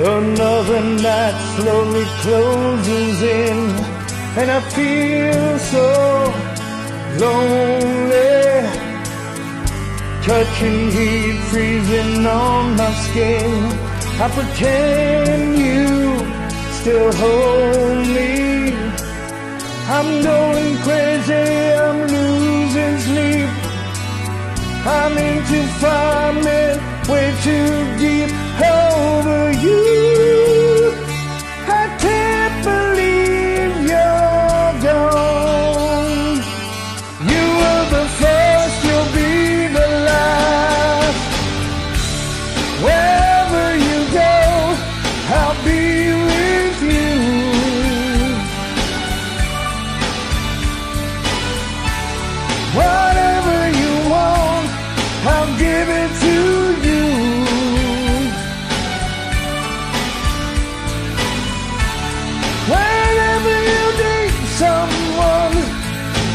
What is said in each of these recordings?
Another night slowly closes in, and I feel so lonely. Touching heat freezing on my skin, I pretend you still hold me. I'm going crazy, I'm losing sleep. I'm into farming way too deep.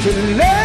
to love.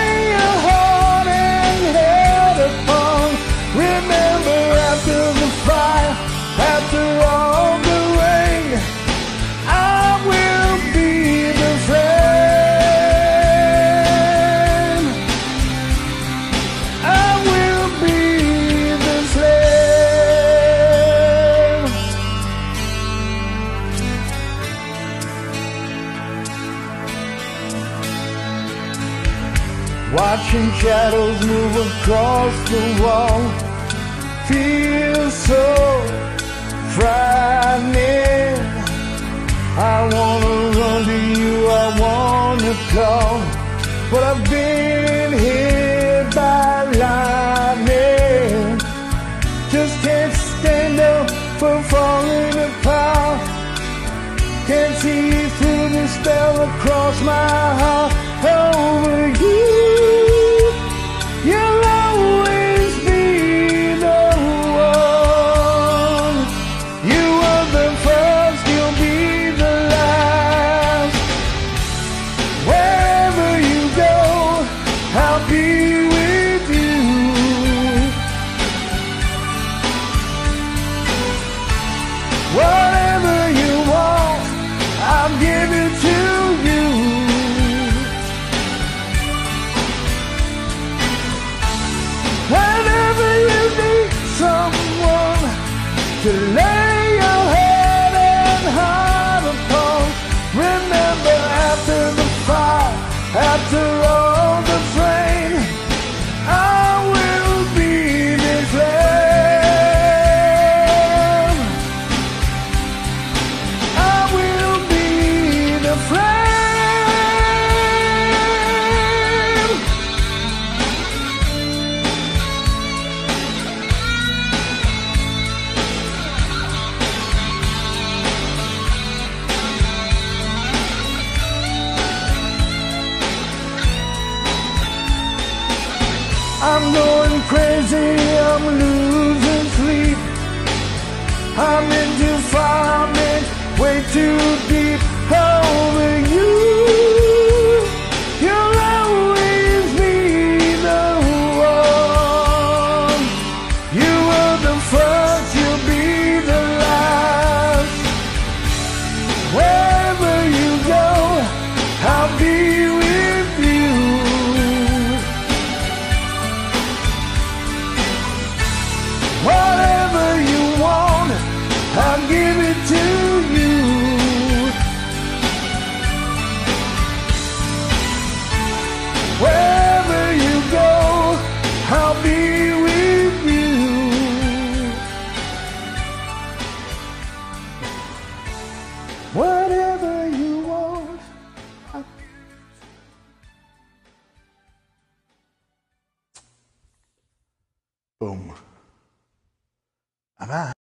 Watching shadows move across the wall feels so frightening. I wanna run to you, I wanna call, but I've been hit by lightning. Just can't stand up for falling apart. Can't see through the spell across my heart over you. to Boom. I'm out.